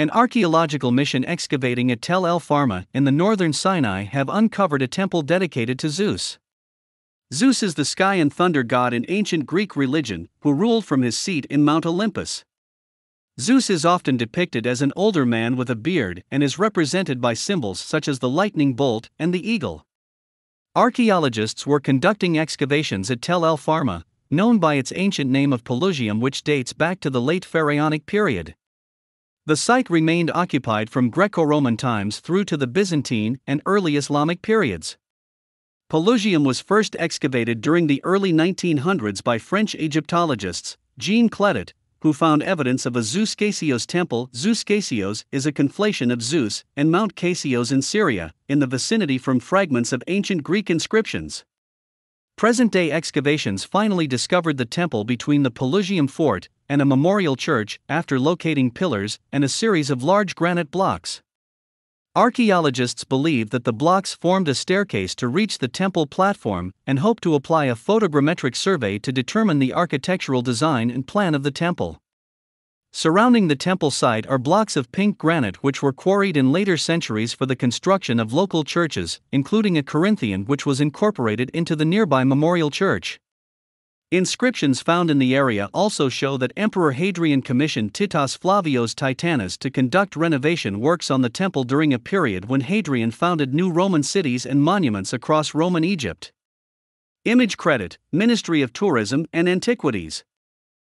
An archaeological mission excavating at Tell el-Farma in the northern Sinai have uncovered a temple dedicated to Zeus. Zeus is the sky and thunder god in ancient Greek religion, who ruled from his seat in Mount Olympus. Zeus is often depicted as an older man with a beard and is represented by symbols such as the lightning bolt and the eagle. Archaeologists were conducting excavations at Tell el-Farma, known by its ancient name of Pelusium, which dates back to the late Pharaonic period. The site remained occupied from Greco Roman times through to the Byzantine and early Islamic periods. Pelusium was first excavated during the early 1900s by French Egyptologists, Jean Clédat, who found evidence of a Zeus Casios temple. Zeus Casios is a conflation of Zeus and Mount Casios in Syria, in the vicinity from fragments of ancient Greek inscriptions. Present day excavations finally discovered the temple between the Pelusium fort and a memorial church after locating pillars and a series of large granite blocks. Archaeologists believe that the blocks formed a staircase to reach the temple platform and hope to apply a photogrammetric survey to determine the architectural design and plan of the temple. Surrounding the temple site are blocks of pink granite which were quarried in later centuries for the construction of local churches, including a Corinthian which was incorporated into the nearby memorial church. Inscriptions found in the area also show that Emperor Hadrian commissioned Titus Flavius Titianus to conduct renovation works on the temple during a period when Hadrian founded new Roman cities and monuments across Roman Egypt. Image credit Ministry of Tourism and Antiquities.